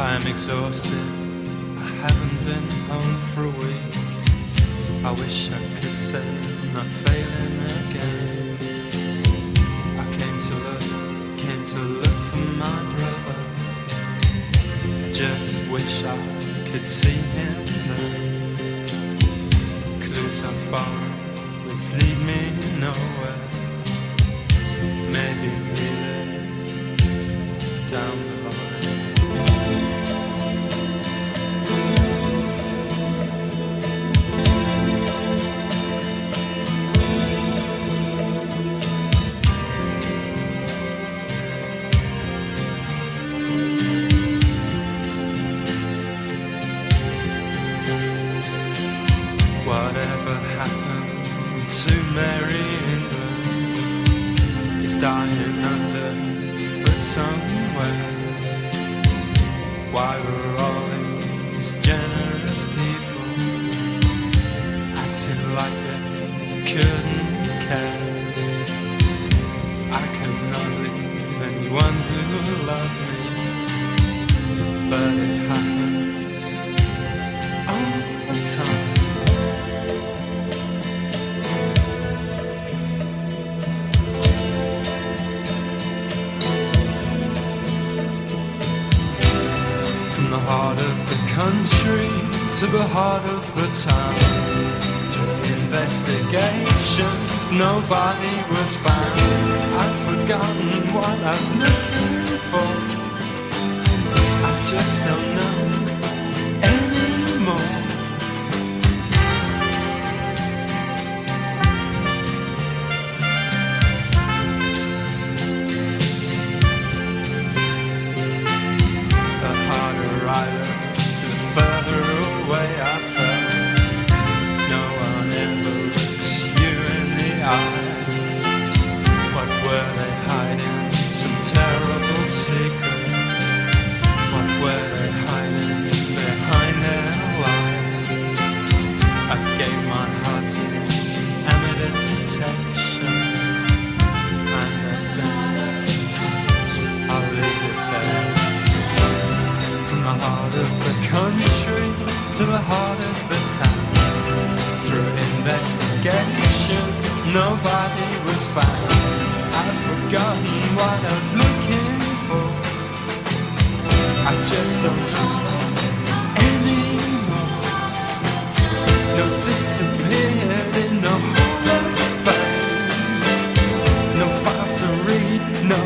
I am exhausted. I haven't been home for a week. I wish I could say I'm not failing again. I came to look, came to look for my brother. I just wish I could see him there. Clues are far, which lead me nowhere. Maybe dying underfoot somewhere. Why were all these generous people acting like they couldn't care? Heart of the country to the heart of the town. Through investigations, nobody was found. I'd forgotten what I was looking for. Away I fell. No one ever looks you in the eye. What were they hiding? Some terrible secret. What were they hiding behind their lies? I gave my heart to amateur detection, and I think I'll leave it there. From the heart of the country to the heart of the town. Through investigations, nobody was found. I've forgotten what I was looking for. I just don't know anymore. No disappeared in no hall of fame. No files to read, no